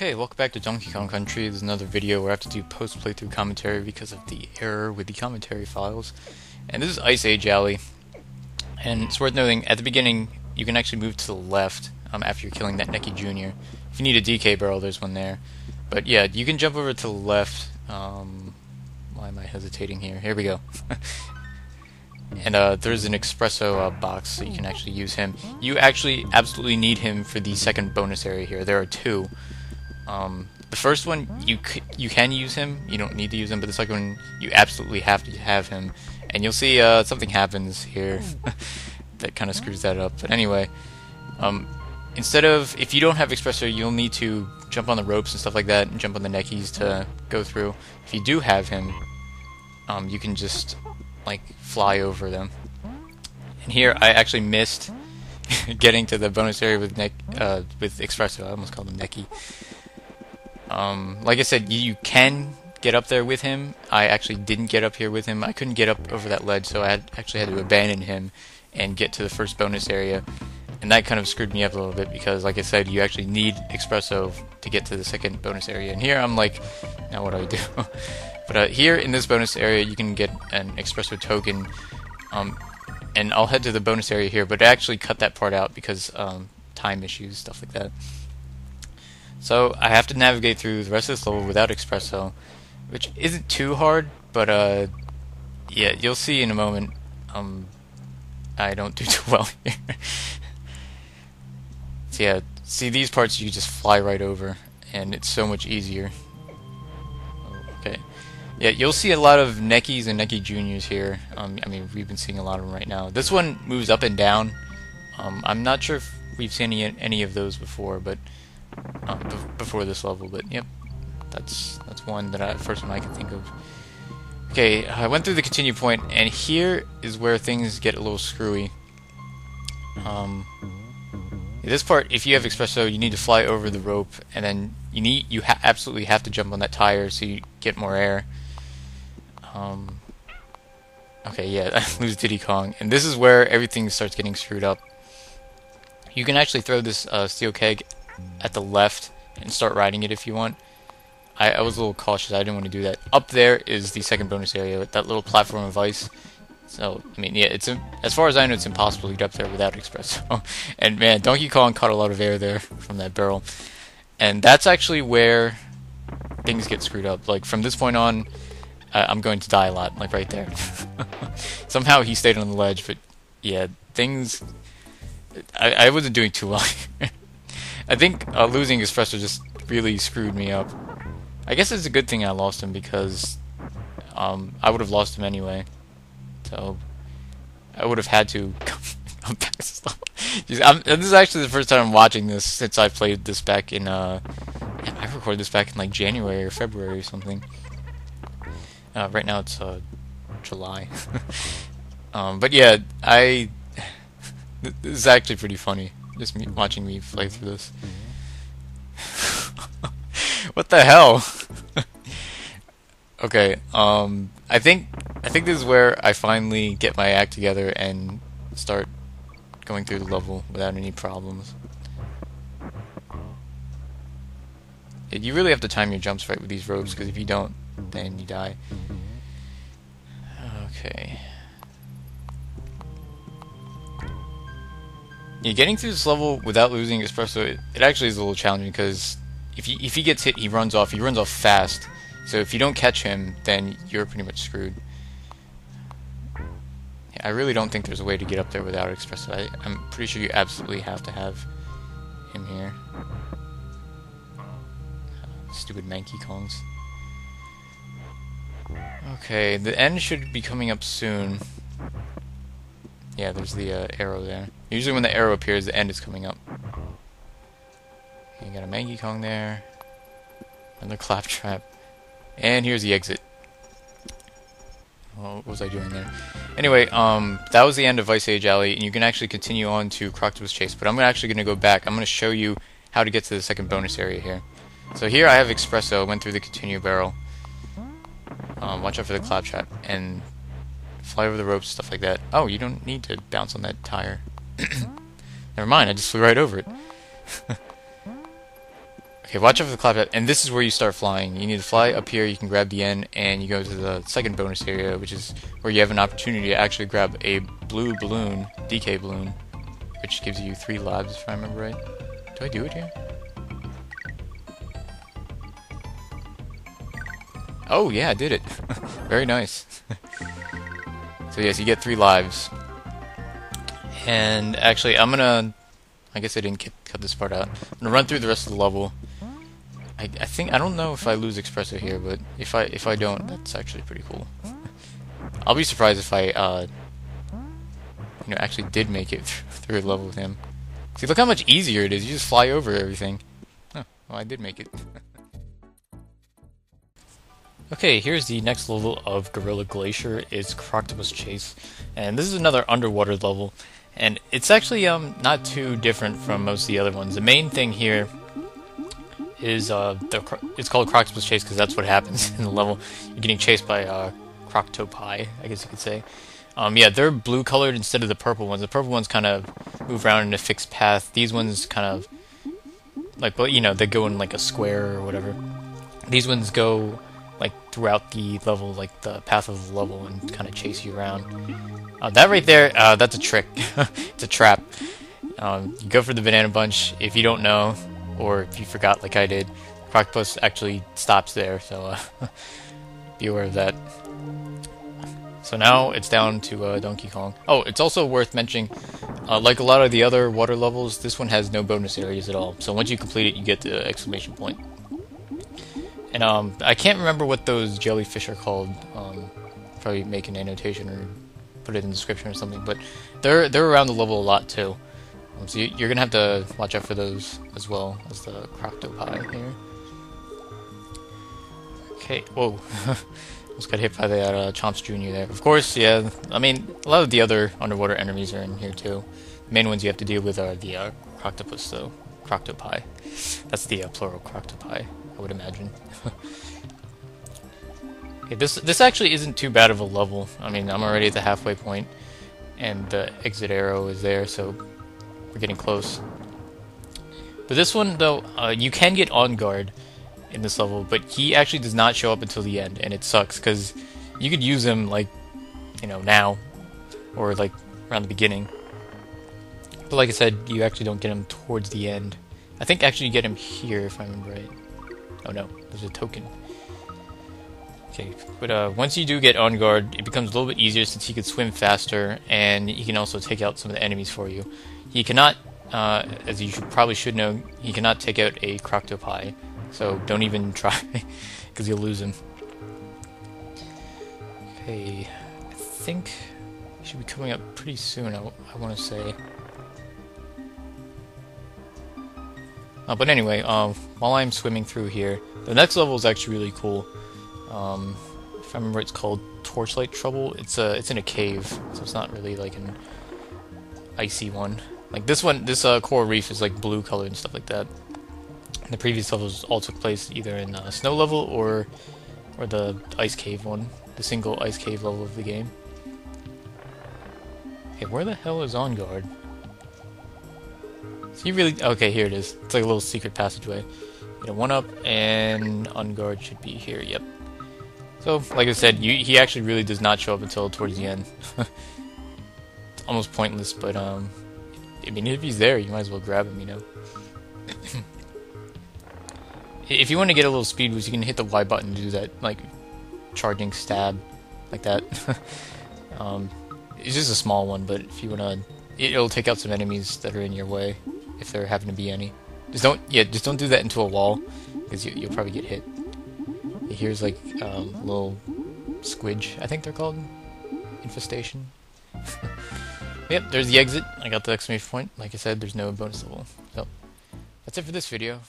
Okay, welcome back to Donkey Kong Country. There's another video where I have to do post-playthrough commentary because of the error with the commentary files. And this is Ice Age Alley. And it's worth noting, at the beginning, you can actually move to the left um, after you're killing that Necky Jr. If you need a DK barrel, there's one there. But yeah, you can jump over to the left. Um, why am I hesitating here? Here we go. and uh, there's an Expresso uh, box, so you can actually use him. You actually absolutely need him for the second bonus area here. There are two. Um, the first one, you you can use him. You don't need to use him, but the second one, you absolutely have to have him. And you'll see uh, something happens here that kind of screws that up. But anyway, um, instead of if you don't have Expresso, you'll need to jump on the ropes and stuff like that, and jump on the neckies to go through. If you do have him, um, you can just like fly over them. And here, I actually missed getting to the bonus area with neck uh, with Expresso. I almost called him Necky. Um, like I said, you, you can get up there with him. I actually didn't get up here with him. I couldn't get up over that ledge, so I had, actually had to abandon him and get to the first bonus area. And that kind of screwed me up a little bit because, like I said, you actually need Expresso to get to the second bonus area. And here I'm like, now what do I do? but uh, here in this bonus area, you can get an Expresso token. Um, and I'll head to the bonus area here, but I actually cut that part out because um, time issues, stuff like that. So I have to navigate through the rest of this level without Expresso, which isn't too hard, but uh, yeah, you'll see in a moment. Um, I don't do too well here. so yeah, see these parts you just fly right over, and it's so much easier. Okay, yeah, you'll see a lot of Neckies and Necky Juniors here. Um, I mean, we've been seeing a lot of them right now. This one moves up and down. Um, I'm not sure if we've seen any any of those before, but um, before this level, but yep, that's that's one that I first one I can think of. Okay, I went through the continue point, and here is where things get a little screwy. Um, this part, if you have Expresso, you need to fly over the rope, and then you need you ha absolutely have to jump on that tire so you get more air. Um, okay, yeah, I lose Diddy Kong, and this is where everything starts getting screwed up. You can actually throw this uh, steel keg at the left and start riding it if you want. I, I was a little cautious. I didn't want to do that. Up there is the second bonus area with that little platform of ice. So, I mean, yeah, it's as far as I know, it's impossible to get up there without Expresso. and man, Donkey Kong caught a lot of air there from that barrel. And that's actually where things get screwed up. Like, from this point on, I'm going to die a lot, like right there. Somehow he stayed on the ledge, but yeah, things... I, I wasn't doing too well I think uh, losing Expresso just really screwed me up. I guess it's a good thing I lost him because um, I would have lost him anyway. So I would have had to come back. Jeez, this is actually the first time I'm watching this since I played this back in. Uh, I recorded this back in like January or February or something. Uh, right now it's uh, July. um, but yeah, I. this is actually pretty funny. Just me watching me play through this. what the hell? okay, um, I think I think this is where I finally get my act together and start going through the level without any problems. You really have to time your jumps right with these ropes, because if you don't, then you die. Okay. Yeah, getting through this level without losing Expresso, it, it actually is a little challenging because if he, if he gets hit, he runs off. He runs off fast. So if you don't catch him, then you're pretty much screwed. Yeah, I really don't think there's a way to get up there without Expresso. I, I'm pretty sure you absolutely have to have him here. Ah, stupid Manky Kongs. Okay, the end should be coming up soon. Yeah, there's the uh, arrow there. Usually when the arrow appears, the end is coming up. You got a Manky Kong there. Another Klaptrap. And here's the exit. what was I doing there? Anyway, um, that was the end of Ice Age Alley, and you can actually continue on to Croctopus Chase. But I'm actually going to go back. I'm going to show you how to get to the second bonus area here. So here I have Expresso, went through the continue barrel. Um, watch out for the Klaptrap. And fly over the ropes, stuff like that. Oh, you don't need to bounce on that tire. Never mind, I just flew right over it. Okay, watch out for the Klaptrap, and this is where you start flying. You need to fly up here, you can grab the end, and you go to the second bonus area, which is where you have an opportunity to actually grab a blue balloon, DK balloon, which gives you three lives, if I remember right. Do I do it here? Oh, yeah, I did it. Very nice. so yes, you get three lives. And actually, I'm gonna... I guess I didn't cut this part out. I'm gonna run through the rest of the level. I, I think I don't know if I lose Expresso here, but if I if I don't, that's actually pretty cool. I'll be surprised if I uh, you know actually did make it through a level with him. See, look how much easier it is. You just fly over everything. Oh, well, I did make it. okay, here's the next level of Gorilla Glacier. It's Croctopus Chase, and this is another underwater level. And it's actually um not too different from most of the other ones. The main thing here is uh, the, it's called Croctopus Chase because that's what happens in the level. You're getting chased by uh, Croctopi, I guess you could say. Um, yeah, they're blue colored instead of the purple ones. The purple ones kind of move around in a fixed path. These ones kind of like, but you know, they go in like a square or whatever. These ones go like throughout the level, like the path of the level, and kind of chase you around. Uh, that right there, uh, that's a trick. it's a trap. Um, you go for the banana bunch. If you don't know, or if you forgot like I did, Croctopus actually stops there, so uh, be aware of that. So now it's down to uh, Donkey Kong. Oh, it's also worth mentioning, uh, like a lot of the other water levels, this one has no bonus areas at all. So once you complete it, you get the exclamation point. And um, I can't remember what those jellyfish are called. Um, probably make an annotation or put it in the description or something. But they're they're around the level a lot too. Um, so you're gonna have to watch out for those as well as the Croctopi here. Okay, whoa. Almost got hit by that uh, Chomps Jr. there. Of course, yeah, I mean, a lot of the other underwater enemies are in here too. The main ones you have to deal with are the uh, Croctopus, though. Croctopi. That's the uh, plural Croctopi, I would imagine. okay, this, this actually isn't too bad of a level. I mean, I'm already at the halfway point, and the exit arrow is there, so we're getting close. But this one, though, uh, you can get Enguarde in this level, but he actually does not show up until the end, and it sucks, because you could use him, like, you know, now, or, like, around the beginning. But like I said, you actually don't get him towards the end. I think actually you get him here, if I remember right. Oh no, there's a token. Okay, but uh, once you do get Enguarde, it becomes a little bit easier since he could swim faster, and he can also take out some of the enemies for you. He cannot, uh, as you should, probably should know, he cannot take out a Croctopi, so don't even try, because you'll lose him. Okay, I think he should be coming up pretty soon, I, I want to say. Uh, but anyway, um, while I'm swimming through here, the next level is actually really cool. Um, if I remember, it's called Torchlight Trouble. It's a it's in a cave, so it's not really like an icy one. Like this one, this uh, coral reef is like blue color and stuff like that. And the previous levels all took place either in uh, snow level or or the ice cave one, the single ice cave level of the game. Okay, where the hell is Enguarde? He really? Okay, here it is. It's like a little secret passageway. You know, one up and Enguarde should be here. Yep. So, like I said, you, he actually really does not show up until towards the end. it's almost pointless, but um, I mean, if he's there, you might as well grab him, you know. if you want to get a little speed boost, you can hit the Y button to do that, like, charging stab, like that. um, it's just a small one, but if you want to, it'll take out some enemies that are in your way, if there happen to be any. Just don't, yeah, just don't do that into a wall, because you, will probably get hit. Here's like um, little squidge, I think they're called, infestation. Yep, there's the exit. I got the exclamation point. Like I said, there's no bonus level. So, that's it for this video.